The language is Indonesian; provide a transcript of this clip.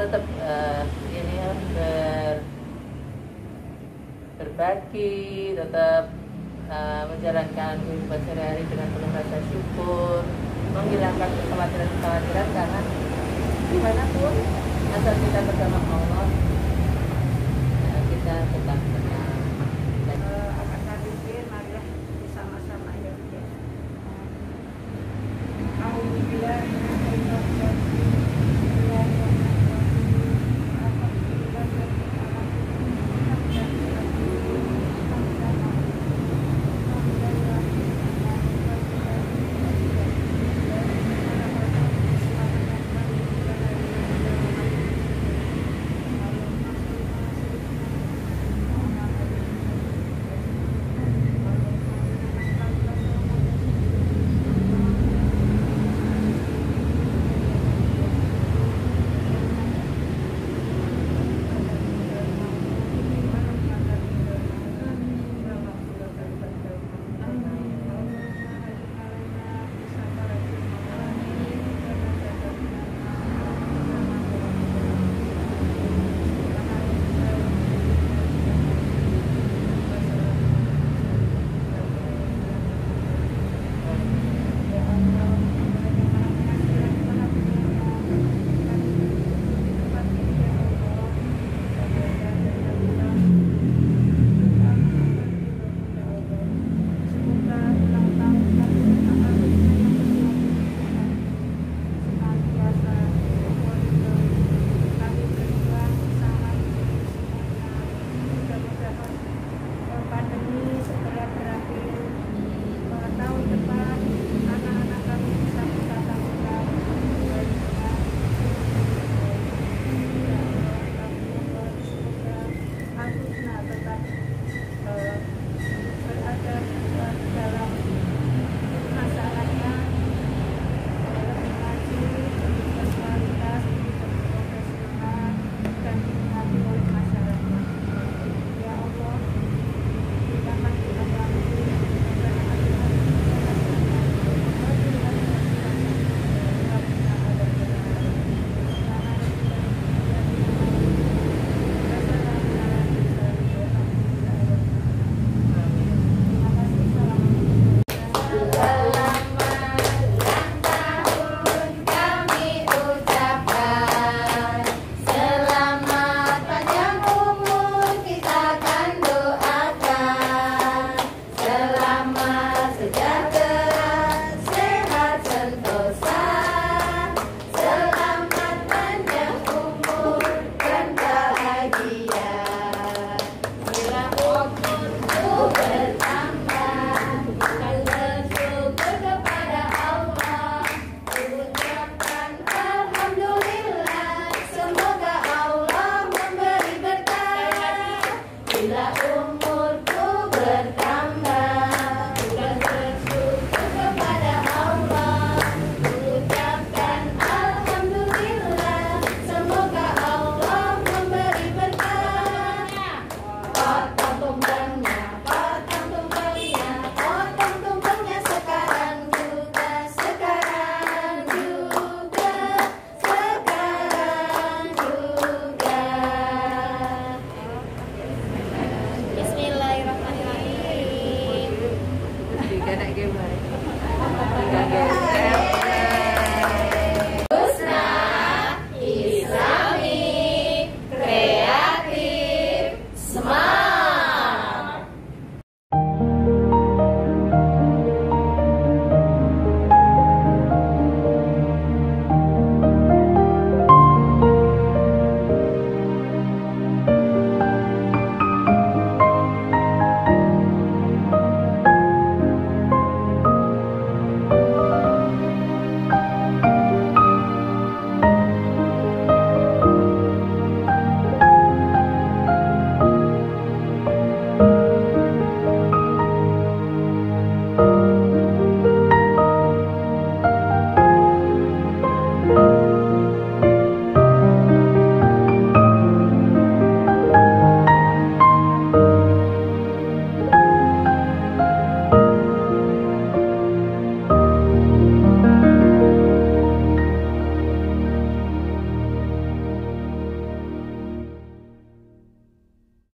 tetap uh, eh, ini ya, ber, berbagi, tetap uh, eh, menjalankan kehidupan sehari-hari dengan penuh rasa syukur, menghilangkan kekhawatiran-kekhawatiran karena di mana pun asal kita bersama Allah, eh, kita tetap tenang.